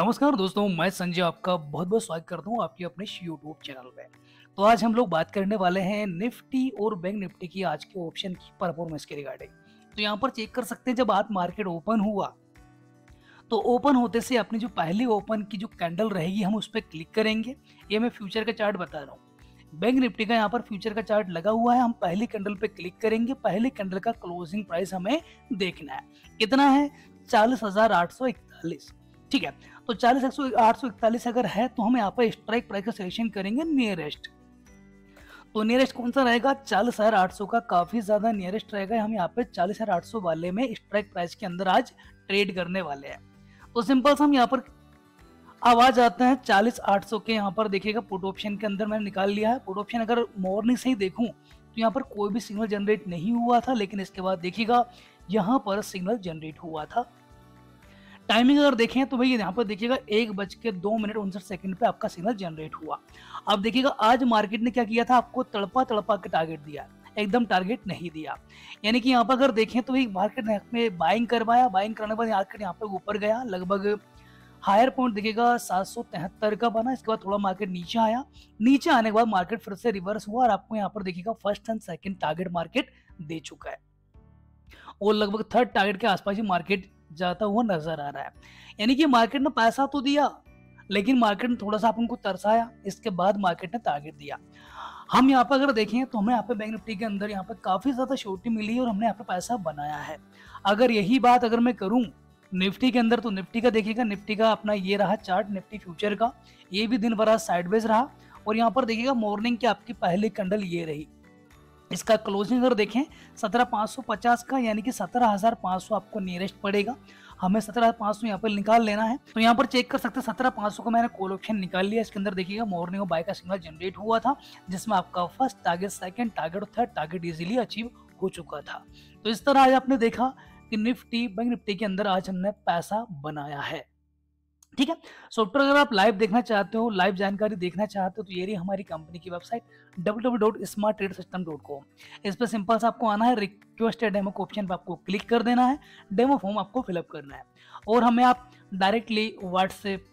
नमस्कार दोस्तों, मैं संजय आपका बहुत बहुत स्वागत करता हूँ आपके अपने यूट्यूब चैनल पे। तो आज हम लोग बात करने वाले हैं निफ्टी और बैंक निफ्टी की आज के ऑप्शन की परफॉर्मेंस के रिगार्डिंग तो यहाँ पर चेक कर सकते हैं जब आज मार्केट ओपन हुआ तो ओपन होते से अपनी जो पहली ओपन की जो कैंडल रहेगी हम उस पर क्लिक करेंगे। ये मैं फ्यूचर का चार्ट बता रहा हूँ। बैंक निफ्टी का यहाँ पर फ्यूचर का चार्ट लगा हुआ है, हम पहली कैंडल पे क्लिक करेंगे। पहली कैंडल का क्लोजिंग प्राइस हमें देखना है। कितना है? चालीस हज़ार आठ सौ इकतालीस। ठीक है तो चालीस एक सौ आठ सौ इकतालीस अगर है तो हम यहाँ पर स्ट्राइक प्राइस का सिलेक्शन करेंगे नियरेस्ट तो नियरेस्ट कौन सा रहेगा? चालीस हज़ार आठ सौ का काफ़ी ज़्यादा नियरेस्ट रहेगा। हम यहाँ पे चालीस हज़ार आठ सौ वाले में स्ट्राइक प्राइस के अंदर आज ट्रेड करने वाले हैं। तो सिंपल से हम यहाँ पर आवाज़ आते हैं। चालीस आठ सौ के यहाँ पर देखिएगा पुट ऑप्शन के अंदर मैंने निकाल लिया है। पुट ऑप्शन अगर मॉर्निंग से ही देखूँ तो यहाँ पर कोई भी सिग्नल जनरेट नहीं हुआ था, लेकिन इसके बाद देखिएगा, यहाँ पर सिग्नल जनरेट हुआ था। टाइमिंग अगर देखें तो भैया यहाँ पर देखिएगा, एक बज के दो मिनट उनसठ सेकंड पे आपका सिग्नल जनरेट हुआ। अब देखिएगा, आज मार्केट ने क्या किया था? आपको तड़पा तड़पा के टारगेट दिया। एकदम टारगेट नहीं दिया। यानी कि यहाँ पर अगर देखें तो मार्केट ने बाइंग करवाया। बाइंग करने के बाद मार्केट यहाँ पर ऊपर गया। लगभग हायर पॉइंट दिखेगा सात का बना। इसके बाद थोड़ा मार्केट नीचे आया। नीचे आने के बाद मार्केट फिर से रिवर्स हुआ और आपको यहाँ पर देखिएगा first and second target market दे चुका है। और लगभग थर्ड टारगेट के आसपास ही मार्केट जाता हुआ नज़र आ रहा है। यानी कि मार्केट ने पैसा तो दिया, लेकिन मार्केट ने थोड़ा सा अपन को तरसाया, इसके बाद मार्केट ने टारगेट दिया। हम यहाँ पर अगर देखें तो हमें यहाँ पे बैंक निफ्टी के अंदर यहाँ पर काफ़ी ज़्यादा छोटी मिली है और हमने यहाँ पे पैसा बनाया है। अगर यही बात अगर मैं करूँ निफ्टी के अंदर तो निफ्टी का देखिएगा निफ्टी का अपना ये रहा चार्ट निफ्टी फ्यूचर का। ये भी दिन भर साइडवेज रहा और यहाँ पर देखिएगा मॉर्निंग की आपकी पहली कंडल ये रही। इसका क्लोजिंग अगर देखें, सत्रह पाँच सौ पचास का, यानी कि सत्रह हज़ार पाँच सौ आपको नियरेस्ट पड़ेगा। हमें सत्रह हज़ार पाँच सौ यहाँ पर निकाल लेना है। तो यहाँ पर चेक कर सकते हैं, सत्रह पाँच सौ का मैंने कॉल ऑप्शन निकाल लिया। इसके अंदर देखिएगा मॉर्निंग बाय का सिग्नल जनरेट हुआ था, जिसमें आपका फ़र्स्ट टारगेट सेकंड टारगेट और थर्ड टारगेट इजीली अचीव हो चुका था। तो इस तरह आज आपने देखा कि निफ्टी, बैंक निफ्टी के अंदर आज हमने पैसा बनाया है। ठीक है? सॉफ्टवेयर अगर आप लाइव देखना चाहते हो लाइव जानकारी देखना चाहते हो तो ये रही हमारी कंपनी की वेबसाइट www.smarttradersystem.com इस पर सिंपल से आपको आना है रिक्वेस्ट डेमो को ऑप्शन पर आपको क्लिक कर देना है डेमो फॉर्म आपको फिलअप करना है। और हमें आप डायरेक्टली व्हाट्सएप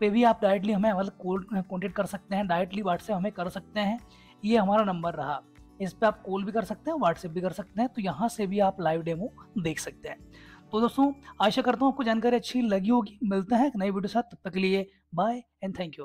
पे भी आप डायरेक्टली हमें कॉन्टेक्ट कर सकते हैं डायरेक्टली व्हाट्सएप हमें कर सकते हैं। ये हमारा नंबर रहा। इस पर आप कॉल भी कर सकते हैं व्हाट्सएप भी कर सकते हैं तो यहाँ से भी आप लाइव डेमो देख सकते हैं। तो दोस्तों, आशा करता हूँ आपको जानकारी अच्छी लगी होगी। मिलते हैं एक नई वीडियो साथ। तब तक के लिए बाय एंड थैंक यू